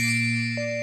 Música